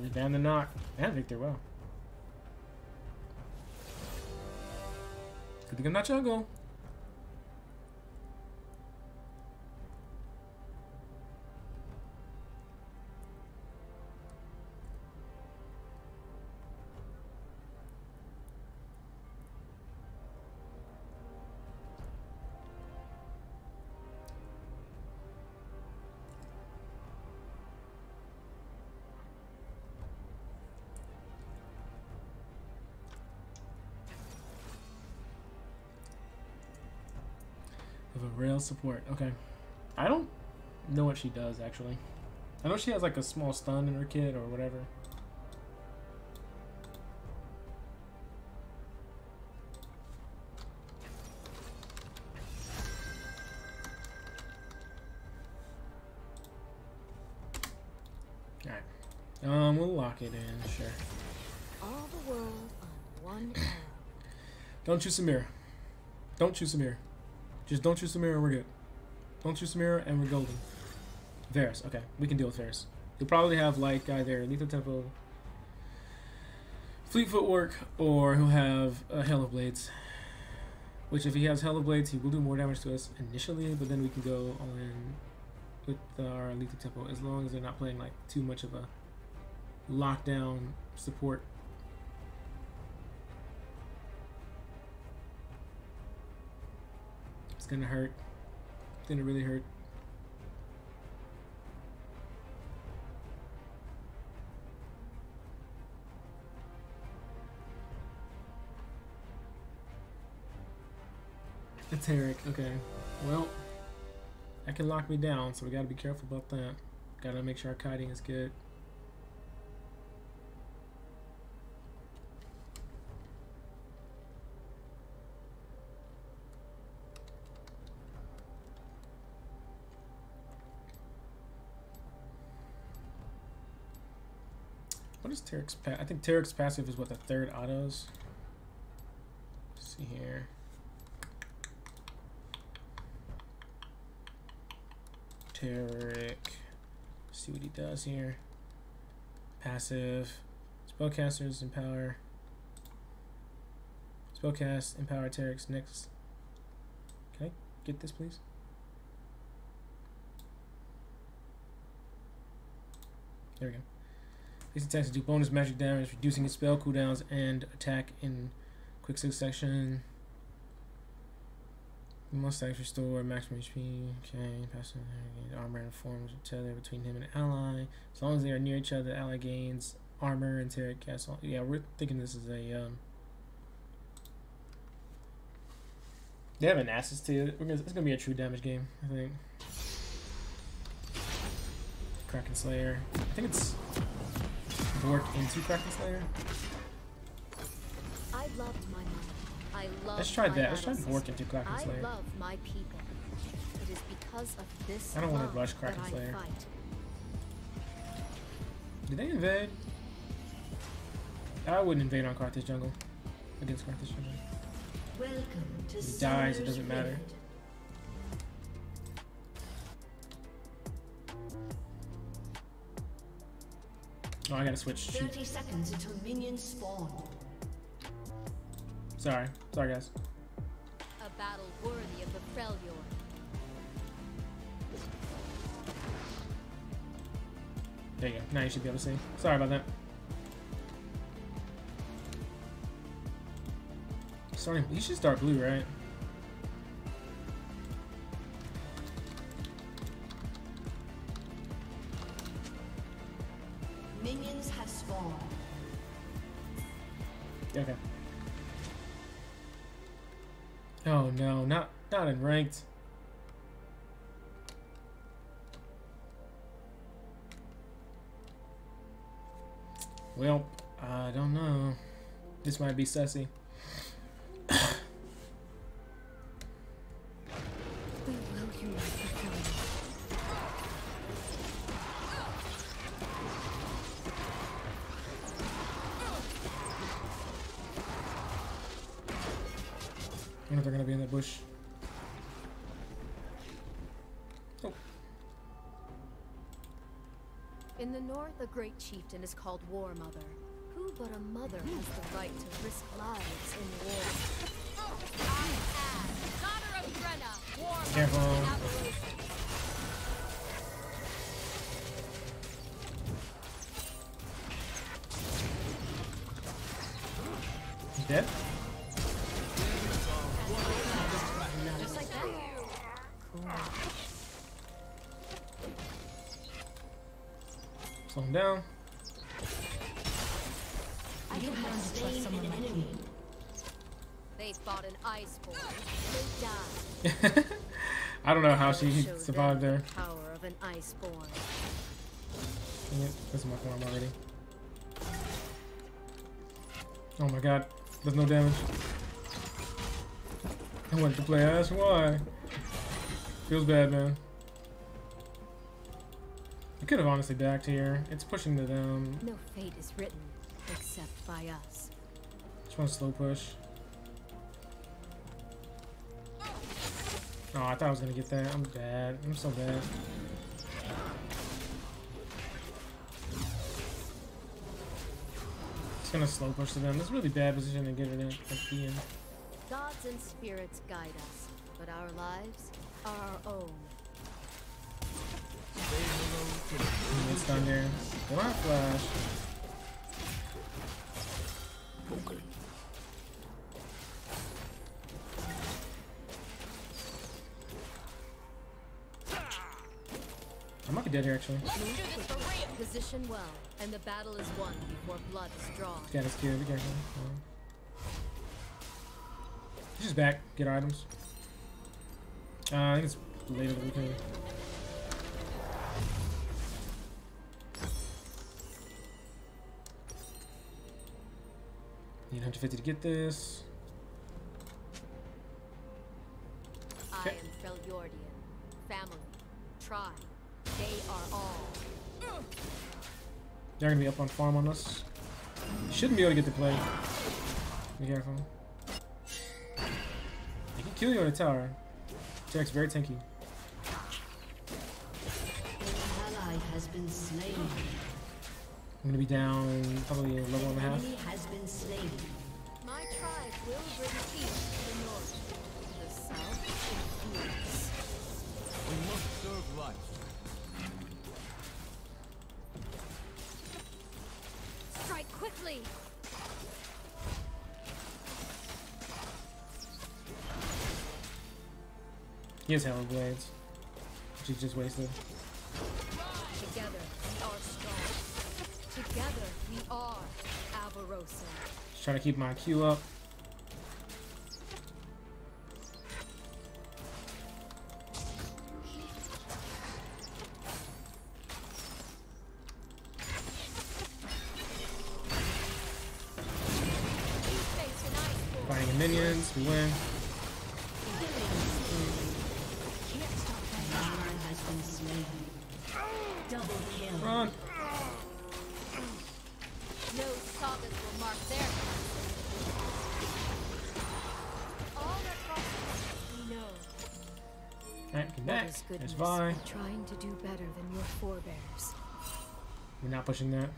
Be banned the knock. And Viktor, well. Good thing I'm not jungle. A Rell support. Okay. I don't know what she does actually. I know she has like a small stun in her kit or whatever. Alright. Um, we'll lock it in, sure. All the world on one. Don't choose Samira. Don't choose Samira. Just don't choose Samira and we're good. Don't choose Samira and we're golden. Varus, okay. We can deal with Varus. You'll probably have Light like either Lethal Tempo, Fleet Footwork, or he'll have a Hail of Blades. Which if he has Hail of Blades, he will do more damage to us initially, but then we can go all in with our Lethal Tempo as long as they're not playing like too much of a lockdown support It's gonna hurt. It's gonna really hurt. It's Taric. Okay. Well, that can lock me down, so we gotta be careful about that. Gotta make sure our kiting is good. Is Taric's I think Taric's passive is what the third autos. Let's see here. Taric. See what he does here. Passive. Spellcasters empower. Spellcast empower Taric's next. Can I get this please? There we go. These attacks do bonus magic damage, reducing its spell cooldowns and attack in quick succession. Must actually restore maximum HP. Okay, passive armor and forms tether between him and ally. As long as they are near each other, ally gains armor and Taric castle. Yeah, we're thinking this is a um. They have an assist to it. We're gonna, it's gonna be a true damage game, I think. Kraken Slayer. I think it's Bork into Kraken Slayer. I loved my mother. I love Let's try my that. Let's try ancestors. Bork into Kraken I Slayer. love my people. It is because of this I don't wanna rush that Kraken Slayer. Did they invade? I wouldn't invade on Karthus Jungle. Against Karthus Jungle. Welcome to He dies, it doesn't matter. Rift. Oh, I gotta switch. 30 seconds until minions spawn. Sorry. Sorry, guys. A battle worthy of the Freljord. There you go. Now you should be able to see. Sorry about that. Starting. You should start blue, right? This might be sussy. The. I they're gonna be in that bush. In the north, a great chieftain is called War Mother. But a mother has the right to risk lives in war? Careful. Dead? Slow him down. I you have slain an enemy. They fought an iceborn. They died. I don't know how she survived there. Power of an iceborn. Dang it, This is my form already. Oh my god, there's no damage. I wanted to play Ashe, why? Feels bad, man. I could have honestly backed here. It's pushing to them. No fate is written except by us. Just want to slow push. Oh, I thought I was gonna get that. I'm bad. I'm so bad. Just gonna slow push to them. That's a really bad position to get it in. Like. Gods and spirits guide us, but our lives are our own. It's down there. Don't have flash. I might be dead here actually. Let's do this array and position well, and the battle is won before blood is drawn. Got us killed. Be careful. Yeah. He's just back. Get items. Uh, I think it's later than we can. Need 150 to get this. I am Freljordian. Family, tribe, they are all. They're gonna be up on farm on us. Shouldn't be able to get the play. Be careful. They can kill you on the tower. Jack's very tanky. An ally has been slain. I'm gonna be down probably a level and a half. Enemy has been slain. My tribe will bring peace to the north. The south, influence. We must serve life. Strike quickly! He has Hail of Blades. Which he just wasted. Together, we are. Just trying to keep my Q up. You face an iceborn. Fighting the minions. We win. Vi. trying to do better than your forebears. We're not pushing that.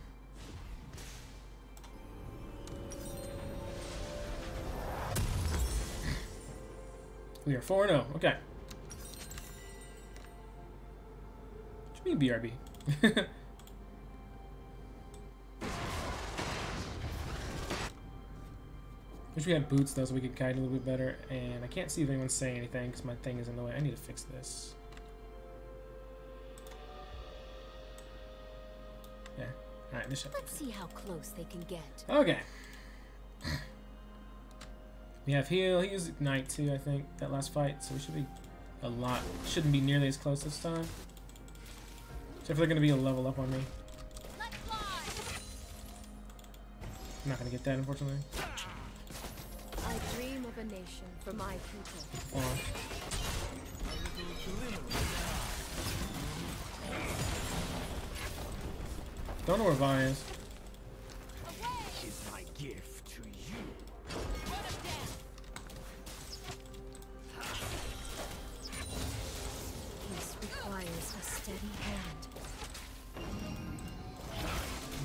We are 4 0. Okay. What do you mean BRB? Wish we had boots though so we could guide a little bit better. And I can't see if anyone's saying anything because my thing is in the way. I need to fix this. Yeah. Alright, this Let's see how close they can get. Okay. We have heal. He used ignite too, I think, that last fight, so we should be a lot. Shouldn't be nearly as close this time. Except if they're gonna be a level up on me. I'm not gonna get that, unfortunately. I dream of a nation for my people. Hold Don't know where Vi is. Is my gift to you. Peace requires a steady hand.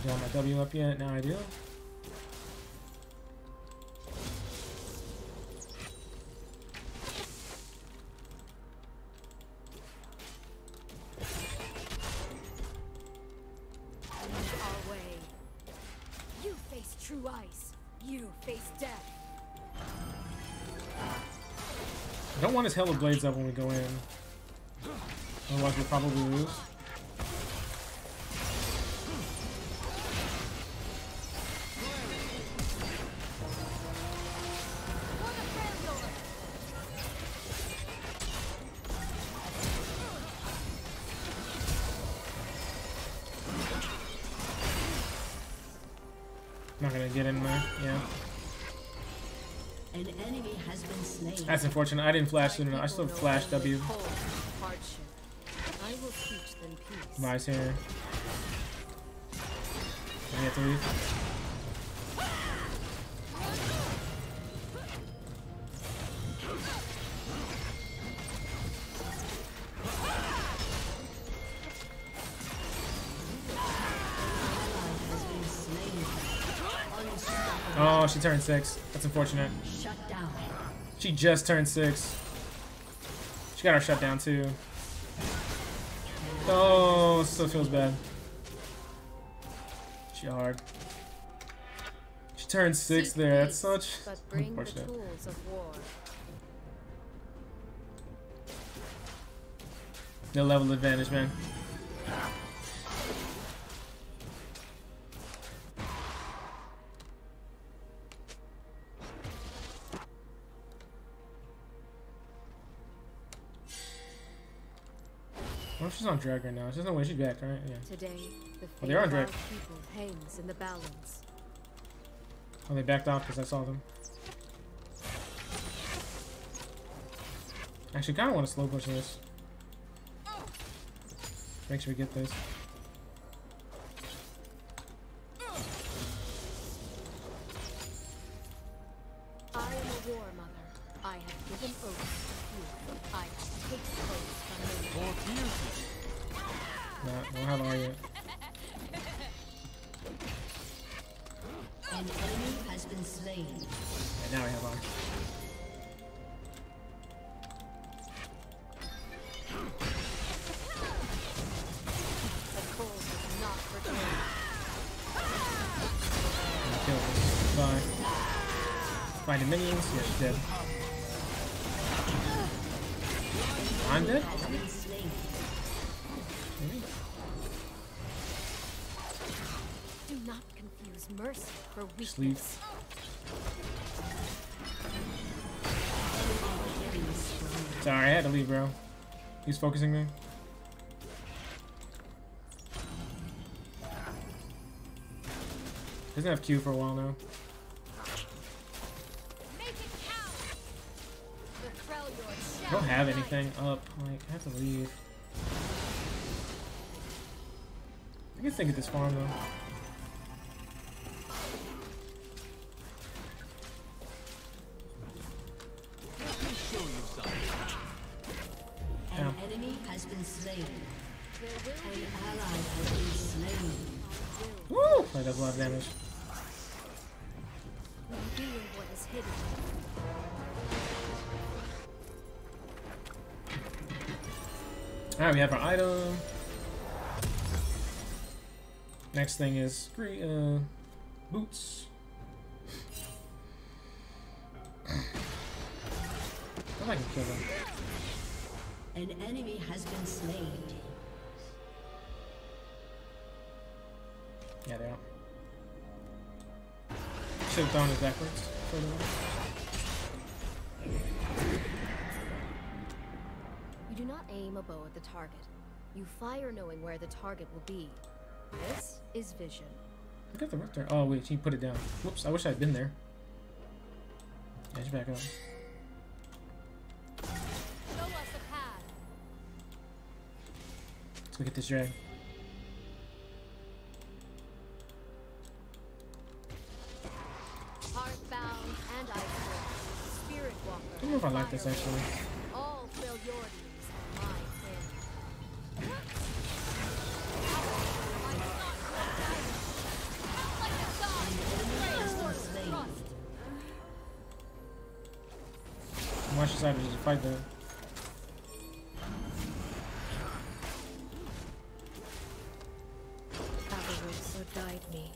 Do I have my W up yet? Now I do. His Hail Blades up when we go in. Otherwise we'll probably lose. That's unfortunate. I didn't flash soon enough. I still flashed W. Nice here. I have to leave. Oh, she turned six. That's unfortunate. Shut down. She just turned six. She got her shut down too. Oh, still feels bad. She hard. She turned six there. That's such bring the tools of war. No level advantage, man. What if she's on drag right now? There's no way she's back, right? Yeah. Today, the Oh, they're on drag. people hangs in the balance. Oh, they backed off because I saw them. Actually, kind of want to slow push this. Make sure we get this. Mercy for Just leave. weakness. Killing. Sorry, I had to leave, bro. He's focusing me. Doesn't have Q for a while now. Make it count! The Freljord I don't have anything up. Like, I have to leave. I can think of this farm though. Next thing is uh, boots. I to kill them. An enemy has been slain. Yeah, they are. Should have thrown it backwards. You do not aim a bow at the target. You fire knowing where the target will be. This is vision. Look at the Richter. Oh wait, he put it down. Whoops! I wish I'd been there. She's back up. Show us a path. Let's go get this drag. Heartbound and Iceborne. Spirit I don't know if I like this actually. Fight that. Avarosa guide me.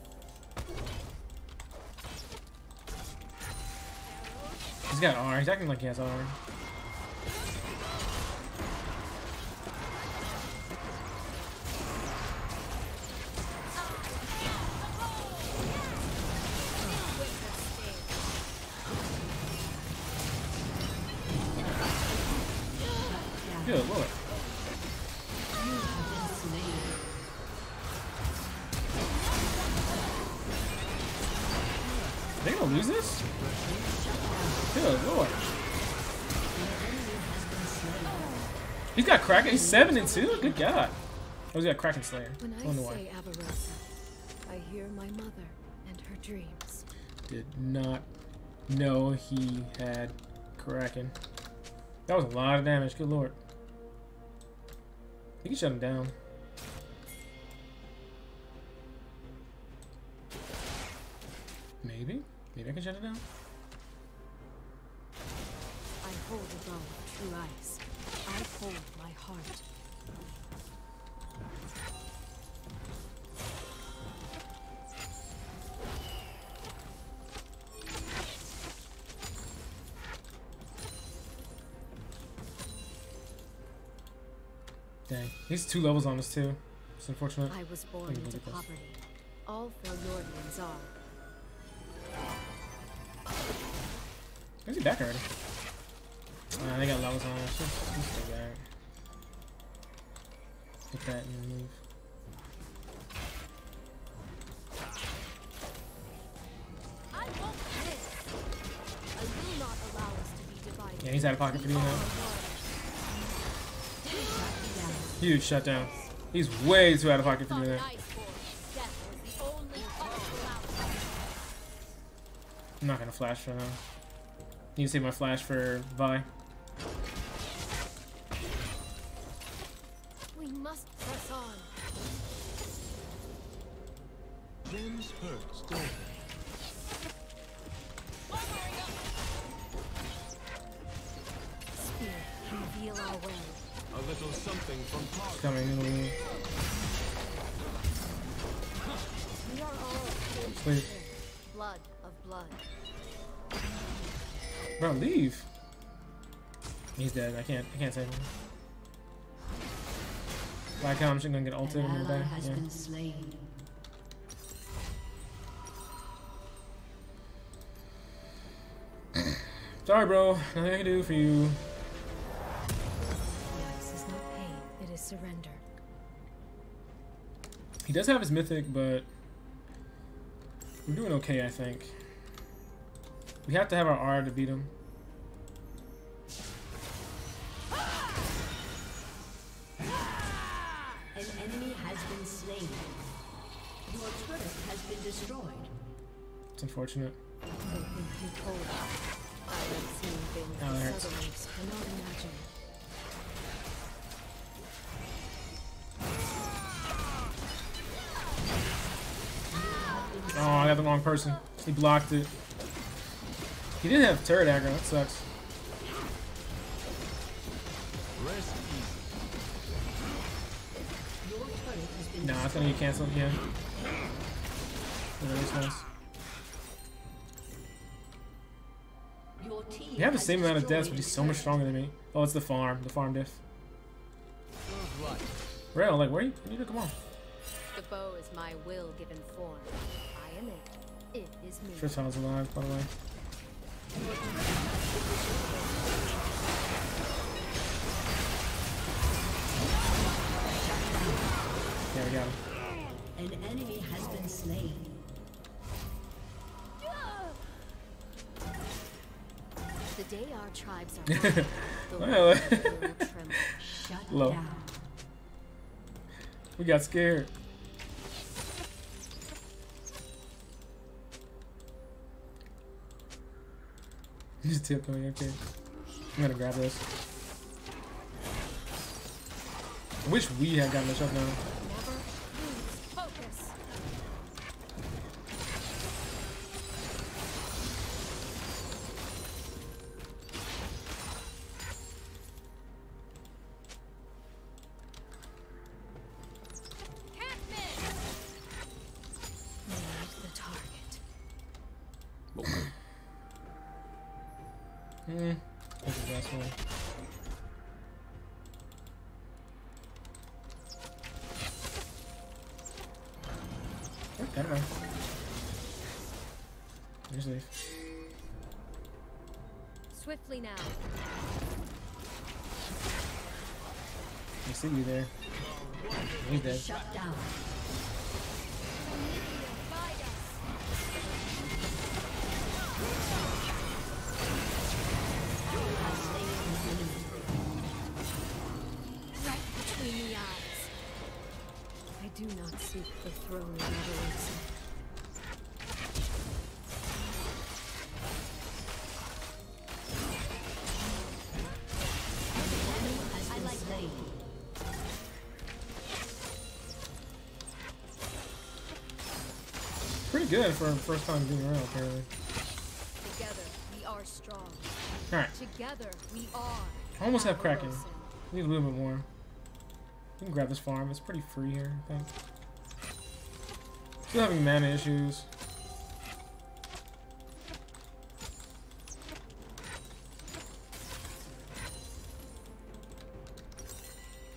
He's got R. He's acting like he has R. They gonna lose this? Good lord. He's got Kraken. He's seven and two. Good God. Oh, he's got Kraken Slayer. When I I wonder why. Avarosa, I hear my mother and her dreams. Did not know he had Kraken. That was a lot of damage. Good lord. You can shut him down. Maybe. Maybe I can shut it down. I hold a bow of true ice. I hold my heart. He's two levels on us too. It's unfortunate. I was born into at this. poverty. All Freljordians are. Where's he back already? Uh, they got levels on us. Just stay back. Hit that and move. I won't miss. I will not allow us to be divided. Yeah, he's out of pocket for you now. Huge shutdown. He's way too out of pocket for me there. I'm not gonna flash for now. Need to save my flash for Vi. I can't. Save him. Black I'm just gonna get ulted An and ally die. Yeah. been slain. Sorry, bro. Nothing I can do for you. The ice is not pain, it is surrender. He does have his mythic, but we're doing okay, I think. We have to have our R to beat him. Seen things Oh, that the hurts. Southerners cannot imagine. Oh, I got the wrong person. He blocked it. He didn't have turret aggro. That sucks. Rest easy. Your turret has been Nah, it's gonna get canceled again. Yeah, that's nice. Your team You have the same amount of deaths, but he's so much stronger than me. Oh, it's the farm. The farm diff. Serve. Rell, like, where you? You need to come on. The bow is my will given form. I am it. It is me. Sure, Child's alive, by the way. There we go. An enemy has been slain. The day our tribes are the Well, world will tremble. Shut Low. down. we got scared. Just tiptoeing, okay. I'm gonna grab this. I wish we had gotten the shutdown. Do not seek the throne of Adoration. Has. Pretty good for a first time being around, apparently. Together we are strong. Alright, Together we are. I almost have Kraken. Avarosum. Need a little bit more. We can grab this farm. It's pretty free here, I think. Still having mana issues.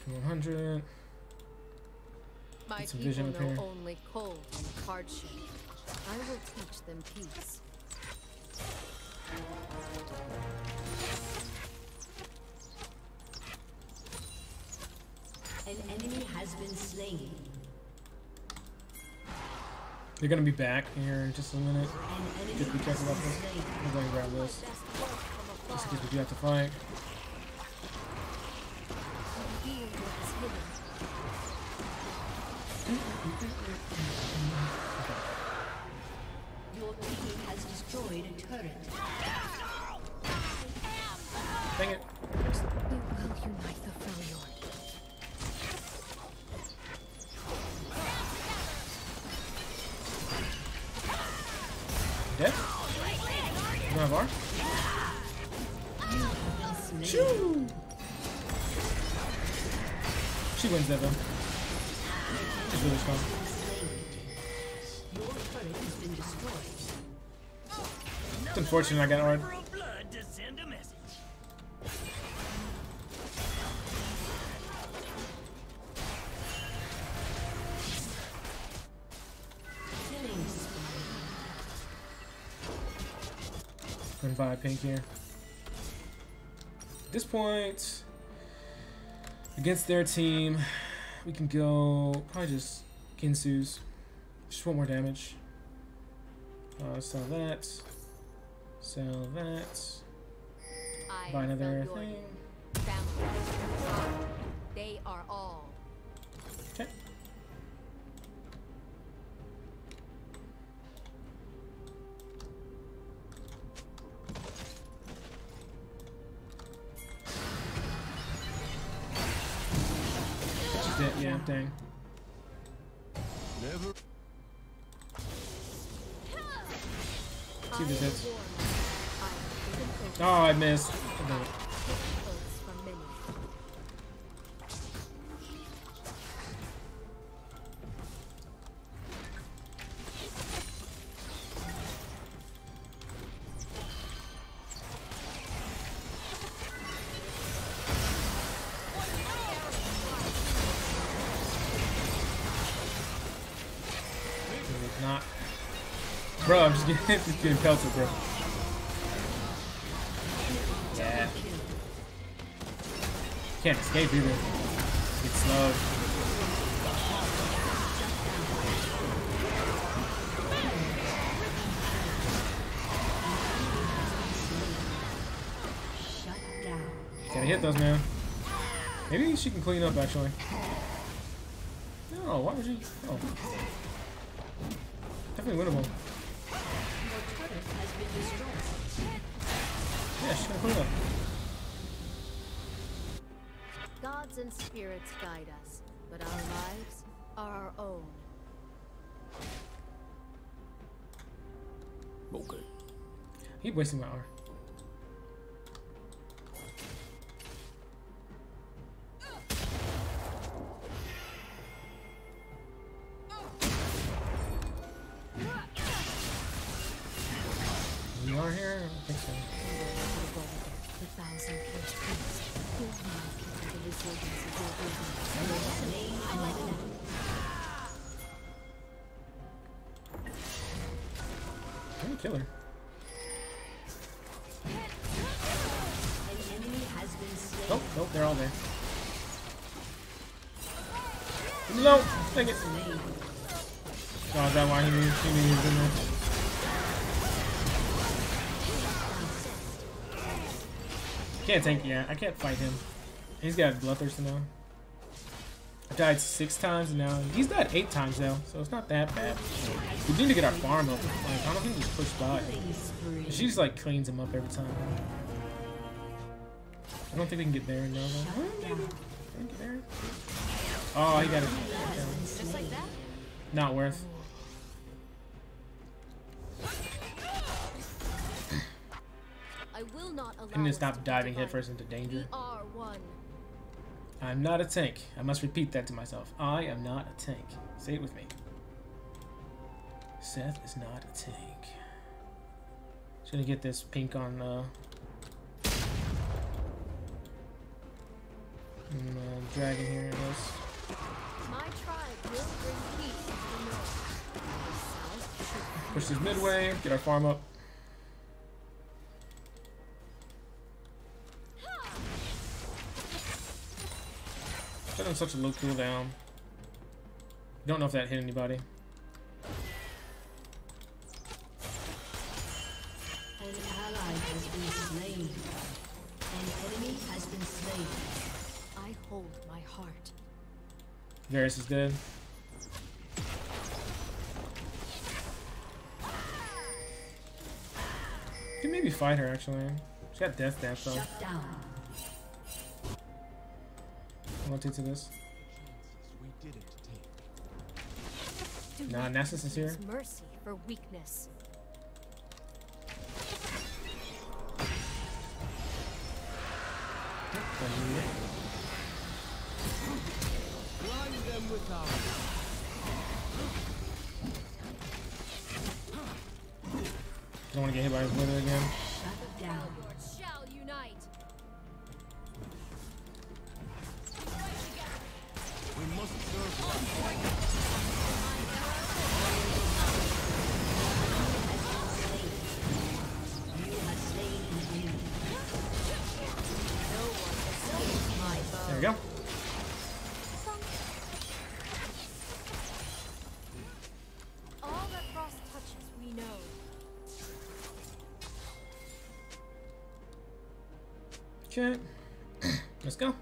One hundred. My Get some people vision know only cold and hardship. I will teach them peace. An enemy has been slain. They're gonna be back here in just a minute. Just be careful about this. I'm going to grab this. Best work from Just in case we do have to fight. Reveal what is hidden. Your team has destroyed a turret. Dang it. We will unite the Freljord. Unfortunate I got R. Emperor of Blood to send a message. Killing spree. Buy pink here. At this point, against their team, we can go probably just Kinsu's. Just one more damage. Uh, sell that. Sell that. I Buy another thing. Family. They are all. Okay. She's. Yeah, dang. Never See if this Oh, I missed. Bro, I'm just getting, just getting pelted, bro. Can't escape either. Get slowed. Gotta hit those, man. Maybe she can clean up, actually. No, why would you? Oh. Definitely winnable. Yeah, she's gonna clean up. And spirits guide us, but our lives are our own. Okay. He wasting my R. Can't tank, yeah, I can't fight him. He's got bloodthirster now. I died six times now. He's died eight times though, so it's not that bad. We need to get our farm up. Like, I don't think he's pushed by. She just like cleans him up every time. I don't think we can get there now though. Can we get there? Oh, he got it. Just like that? Not worth. I will not allow to stop diving headfirst into danger. I'm not a tank. I must repeat that to myself. I am not a tank. Say it with me. Seth is not a tank. Just gonna get this pink on uh, mm, uh dragon here, I guess. My tribe will bring peace to the north. The south should Push this midway, get our farm up. That on such a low cooldown. Don't know if that hit anybody. An ally has been slain. An enemy has been slain. I hold my heart. Varus is dead. You can maybe fight her actually. She got death dance though. Shut down. This. We didn't take. Nah, Nasus is here. mercy for weakness. Blind them with our Don't want to get hit by his wither again. Okay. Let's go.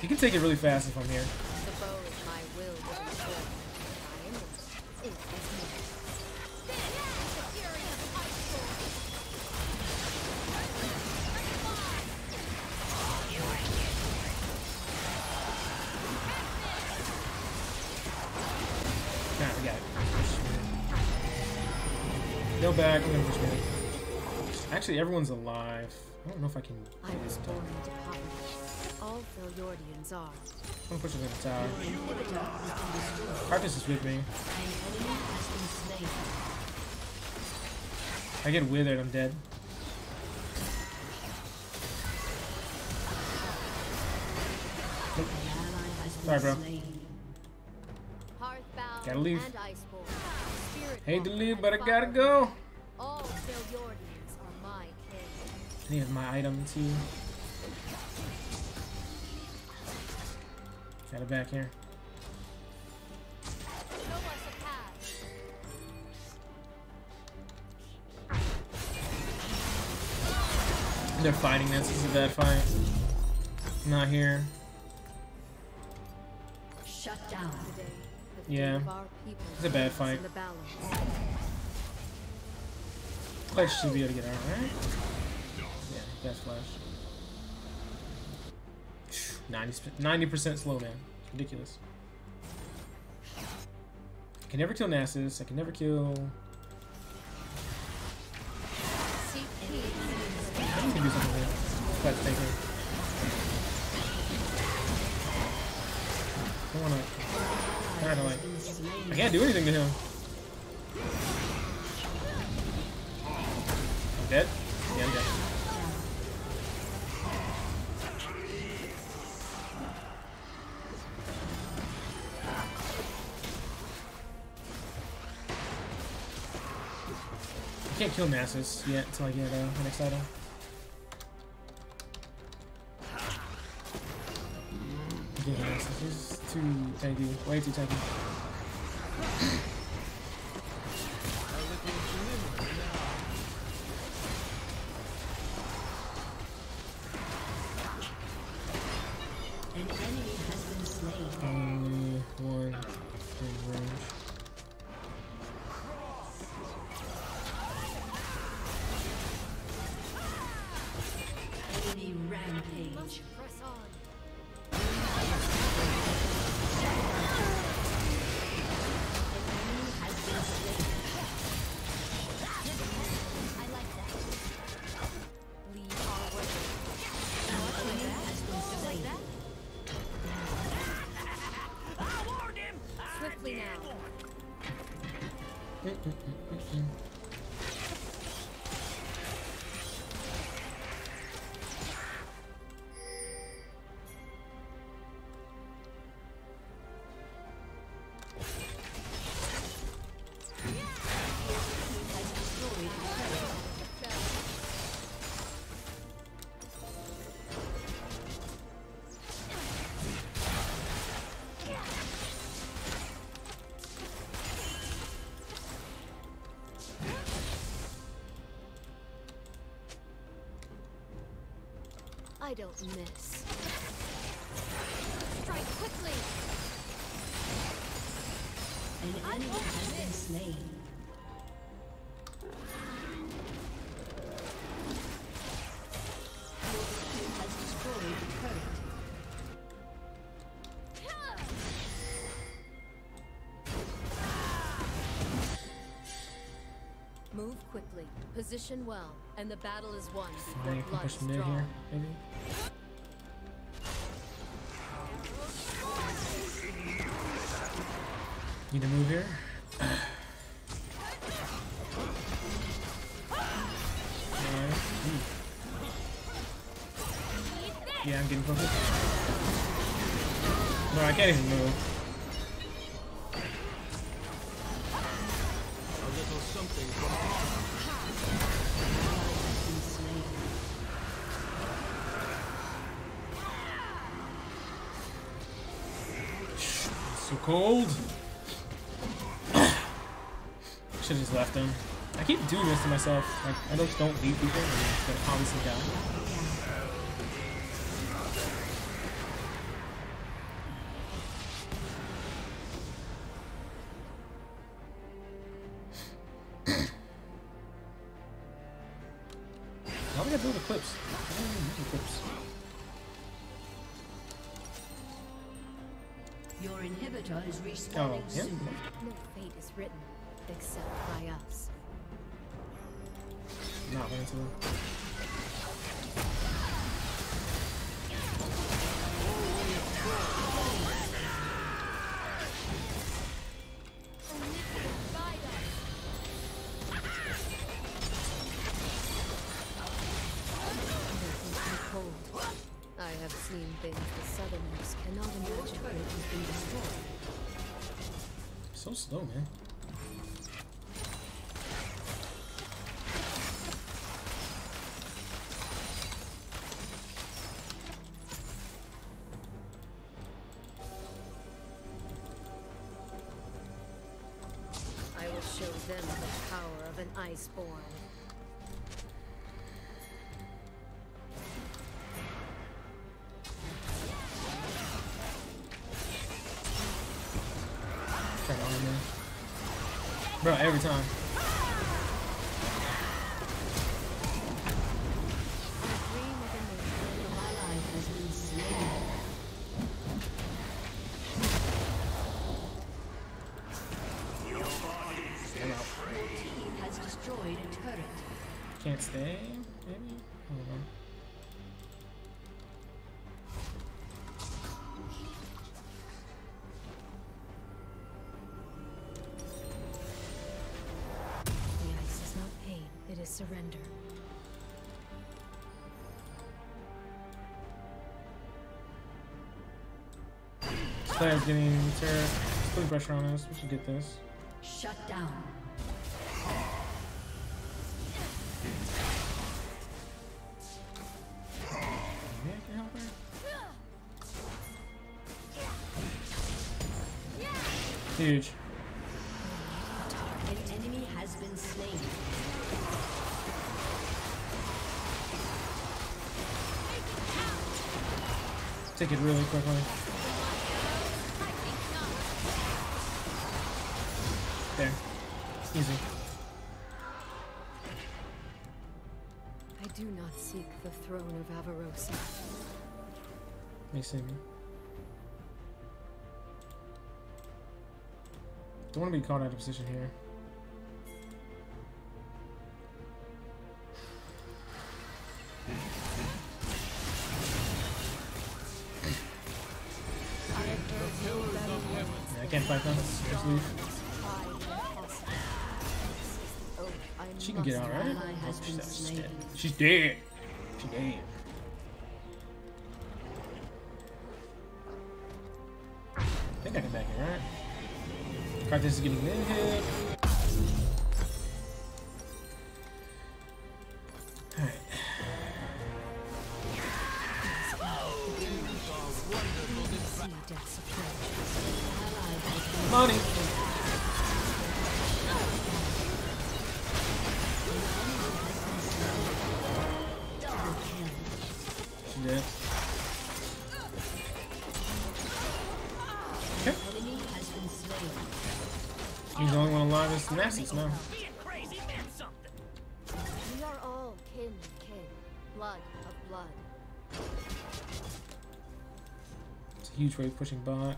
You can take it really fast if I'm here. The bow is my will within sword. I am it. It is me. The fury of ice sword. Nah, we got it. Go back. We're gonna push. Actually, everyone's alive. I don't know if I can. I was born into poverty. All Freljordians are. I'm gonna push it in the tower. Inhibitor has been destroyed. Karthus is with me. An enemy has been slain. I get withered, I'm dead. An ally has been Sorry, bro. Gotta leave. and Iceborne. Spirit Hate to leave, but I gotta go. I need my item too. Got it back here. Show us a path. They're fighting this. This is a bad fight. Not here. Shut down. Today, the fate Yeah. It's a bad fight. Clutch should be able to get out, right? That's flash. 90 percent slow man. Ridiculous. I can never kill Nasus. I can never kill. I can do something here. I don't wanna. To like. I can't do anything to him. I'm dead. Yeah, I'm dead. Can't kill Nasus yet until I get uh, the next item. Get Nasus. He's too tanky. Way too tanky. Mm-mm-mm-mm. I don't miss. Strike quickly. An enemy has been slain. Your team has destroyed a turret. Move quickly. Position well, and the battle is won before Fine, can blood push is mid here, maybe. Need to move here. Yeah, I'm getting focused. No, I can't even move. Myself. Like I just don't beat people, and then obviously die. Things the Southerners cannot imagine. Turret has been destroyed. So slow, man. Try. Bro, every time. surrender. Slayer's getting Terra. Put pressure on us. We should get this. Shut down. Huge. Me. Don't want to be caught out of position here. Yeah, I can't fight them. Just leave. She can get out, right? She's dead. She's dead. She's dead. I think I can back it, right? Karthus is getting min hit. That's now. Being crazy meant something. We are all kin kin, blood of blood. It's a huge wave pushing bot.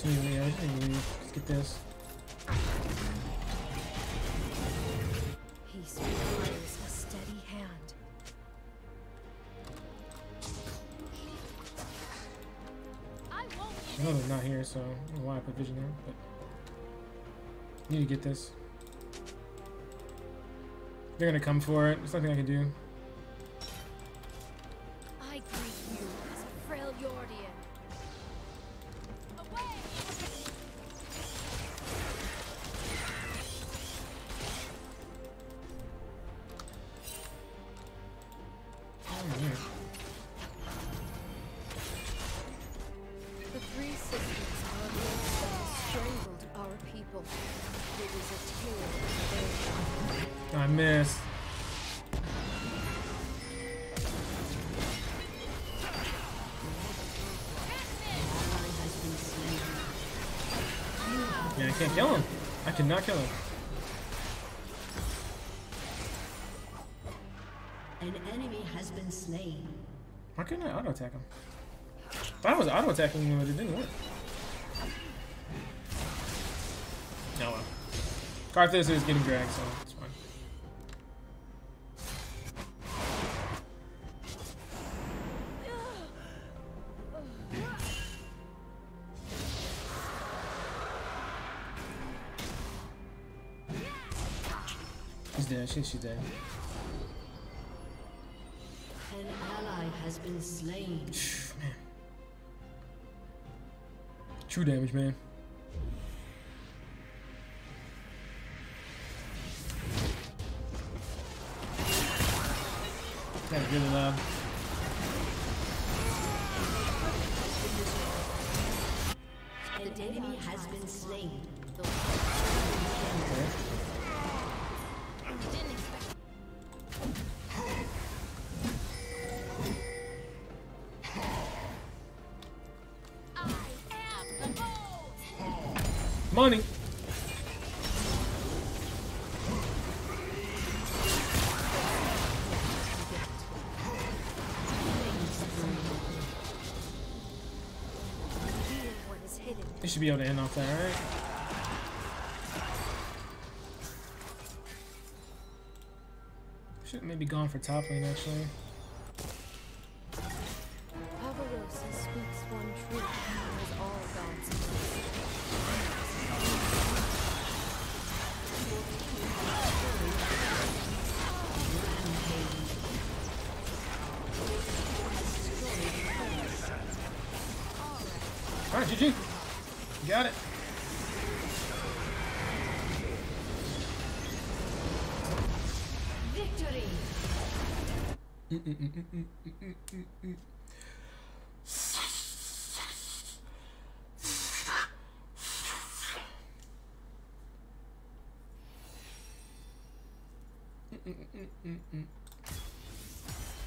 Just need to leave. I just need to leave. Let's get this. Peace requires a steady hand. I won't I know they're not here, so I don't know why I put vision there, but need to get this. They're gonna come for it. There's nothing I can do. I was auto attacking him, but it didn't work. Oh well. Karthus is getting dragged, so it's fine. She's dead. She, she's dead. An ally has been slain. True damage, man. That was really should be able to end off that, right? Should maybe gone for top lane actually.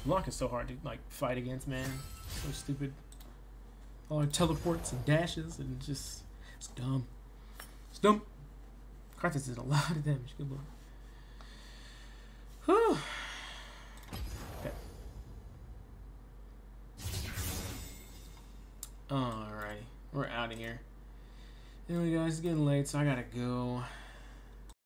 Blanc is so hard to like fight against, man. So stupid. All her teleports and dashes and just it's dumb. It's dumb. Karthus did a lot of damage. Good lord. Whew. Alrighty. We're out of here. Anyway guys, it's getting late, so I gotta go.